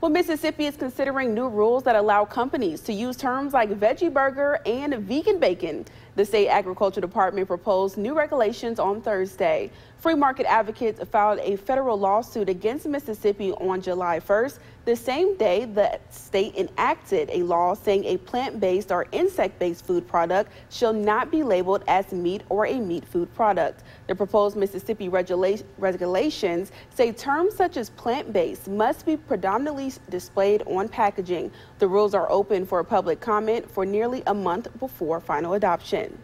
Well, Mississippi is considering new rules that allow companies to use terms like veggie burger and vegan bacon. The state agriculture department proposed new regulations on Thursday. Free market advocates filed a federal lawsuit against Mississippi on July 1st, the same day the state enacted a law saying a plant-based or insect-based food product shall not be labeled as meat or a meat food product. The proposed Mississippi regula regulations say terms such as plant-based must be predominantly displayed on packaging. The rules are open for public comment for nearly a month before final adoption.